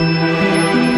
Música